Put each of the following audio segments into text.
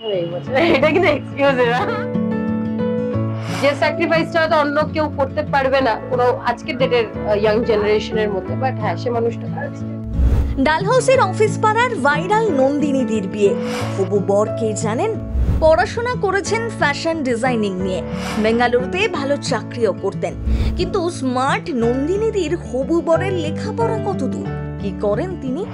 এটা যে স্যাক্রিফাইসটা হয়তো অন্য কেউ করতে পারবে না কোনো আজকের ডেটের ইয়াং জেনারেশনের মধ্যে বাট হ্যাঁ সে মানুষটা ডালহাউসের অফিস পাড়ার ভাইরাল নন্দিনীদির বিয়ে। হবু বর কে জানেন? পড়াশোনা করেছেন ফ্যাশন ডিজাইনিং নিয়ে। বেঙ্গালুরুতে ভালো চাকরিও করতেন। কিন্তু স্মার্ট নন্দিনীদির হবু বরের লেখাপড়া কত দূর কি করেন তিনি?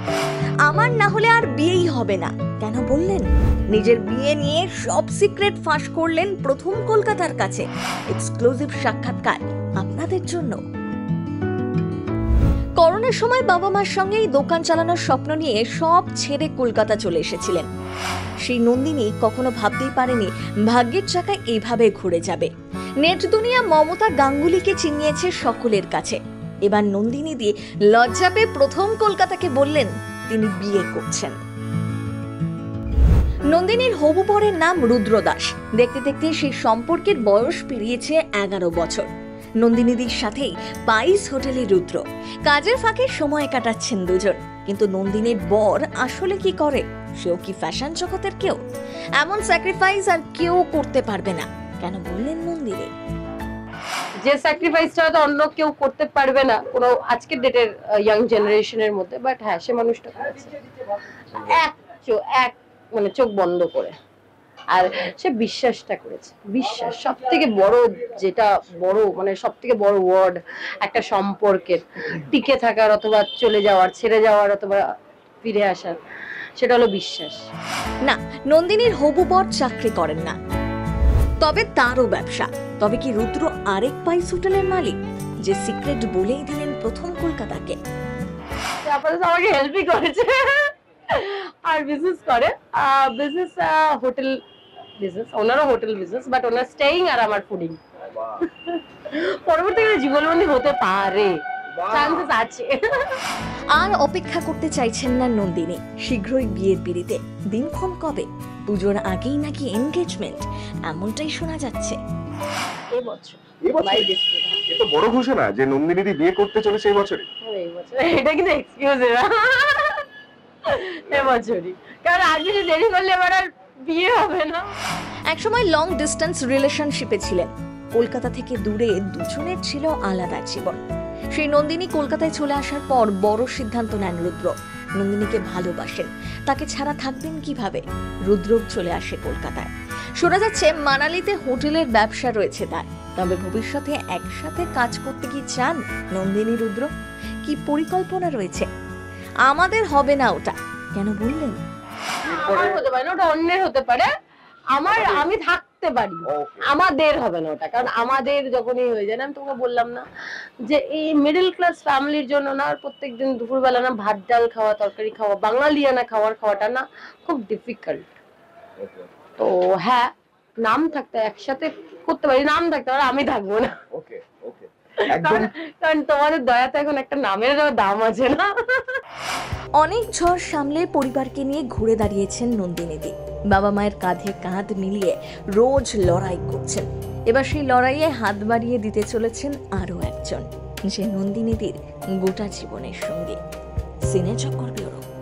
আমার না হলে আর বিয়েই হবে না। কেন বললেন? নিজের বিয়ে নিয়ে সব সিক্রেট ফাঁস করলেন প্রথম কলকাতার কাছে। এক্সক্লুসিভ সাক্ষাৎকার আপনাদের জন্য। করোনার সময় বাবা মার সঙ্গেই দোকান চালানোর স্বপ্ন নিয়ে সব ছেড়ে কলকাতা চলে এসেছিলেন। সেই নন্দিনী কখনো ভাবতেই পারেনি ভাগ্যের চাকায় এইভাবে ঘুরে যাবে। নেট দুনিয়া মমতা গাঙ্গুলিকে চিনিয়েছে সকলের কাছে। এবার নন্দিনী দিয়ে লজ্জা পেয়ে প্রথম কলকাতাকে বললেন, তিনি বিয়ে করছেন। নন্দিনীর হবু বরের নাম রুদ্রদাস দেখতে দেখতে সেই সম্পর্কের বয়স পেরিয়েছে এগারো বছর। নন্দিনীদির সাথেই পাইস হোটেলে রুদ্র। কাজের ফাঁকে সময় কাটাচ্ছেন দুজন। কিন্তু নন্দিনীর বর আসলে কি করে? সেও কি ফ্যাশন জগতের কেউ? এমন স্যাক্রিফাইস আর কেউ করতে পারবে না। কেন বললেন নন্দিনী? যে স্যাক্রিফাইসটা হয়তো অন্য কেউ করতে পারবে না, কোনো আজকের ডেটের ইয়াং জেনারেশনের মধ্যে বাট হ্যাঁ সে মানুষটা করেছে। এক এক মানে চোখ বন্ধ করে। আর সে বিশ্বাসটা করেছে। বিশ্বাস সব থেকে বড় যেটা বড় মানে সব থেকে বড় ওয়ার্ড একটা সম্পর্কের, টিকে থাকার অথবা চলে যাওয়ার, ছেড়ে যাওয়ার অথবা ফিরে আসার, সেটা হলো বিশ্বাস। না, নন্দিনীর হবু বর চাকরি করেন না। তবে তারও ব্যবসা। তবে কি রুদ্র আরেক পাইস হোটেলের মালিক যে সিক্রেট বলেই দিলেন প্রথম কলকাতাকে? আপাতত আমাকে হেল্পই করেছে। আর বিজনেস করে। বিজনেস হোটেল বিজনেস ওনারও হোটেল বিজনেস বাট ওনার স্টেইং আর আমার ফুডিং পরবর্তীকালে জীবনবন্দী হতে পারে। চান্সেস আছে। আর অপেক্ষা করতে চাইছেন না নন্দিনী। শীঘ্রই বিয়ের পিড়িতে। দিনক্ষণ কবে? পুজোর আগেই নাকি এনগেজমেন্ট এমনটাই শোনা যাচ্ছে। এবছর? এ তো বড় ঘোষণা যে নন্দিনীদি বিয়ে করতে চলেছে এই বছরে। এটা কিন্তু এক্সকিউজ না এবছরই কারণ আগে যে দেরি করলে এবার আর বিয়ে হবে না। একসময় লং ডিস্টেন্স রিলেশনশিপে ছিলেন। কলকাতা থেকে দূরে দুজনের ছিল আলাদা জীবন। সেই নন্দিনী কলকাতায় চলে আসার পর বড় সিদ্ধান্ত নেন রুদ্র। নন্দিনীকে ভালোবাসেন। তাকে ছাড়া থাকবেন কীভাবে? রুদ্র চলে আসে কলকাতায়। শোনা যাচ্ছে, মানালিতে হোটেলের ব্যবসা রয়েছে তার। তবে ভবিষ্যতে একসাথে কাজ করতে কি চান নন্দিনী রুদ্র? কি পরিকল্পনা রয়েছে? আমাদের হবে না ওটা। কেন বললেন? আমার হতে পারে, ওটা অন্যের হতে পারে। আমার, আমি থাকতে পারি। আমাদের হবে না ওটা কারণ আমাদের যখনই হয়ে যায় না আমি তোমাকে বললাম না যে এই মিডল ক্লাস ফ্যামিলির জন্য না প্রত্যেকদিন দুপুরবেলা না ভাত ডাল খাওয়া তরকারি খাওয়া বাঙালিয়ানা খাওয়ার খাওয়াটা না খুব ডিফিকাল্ট তো হ্যাঁ নাম থাকতে একসাথে করতে পারি নাম থাকতে পারে আমি থাকব না। ওকে ওকে কারণ কারণ তোমাদের দয়াতে এখন একটা নামের দাম আছে না। অনেক ঝড় সামলে পরিবারকে নিয়ে ঘুরে দাঁড়িয়েছেন নন্দিনীদি। বাবা মায়ের কাঁধে কাঁধ মিলিয়ে রোজ লড়াই করছেন। এবার সেই লড়াইয়ে হাত বাড়িয়ে দিতে চলেছেন আরও একজন যে নন্দিনীদির গোটা জীবনের সঙ্গে। সিনে চক্কর ব্যুরো।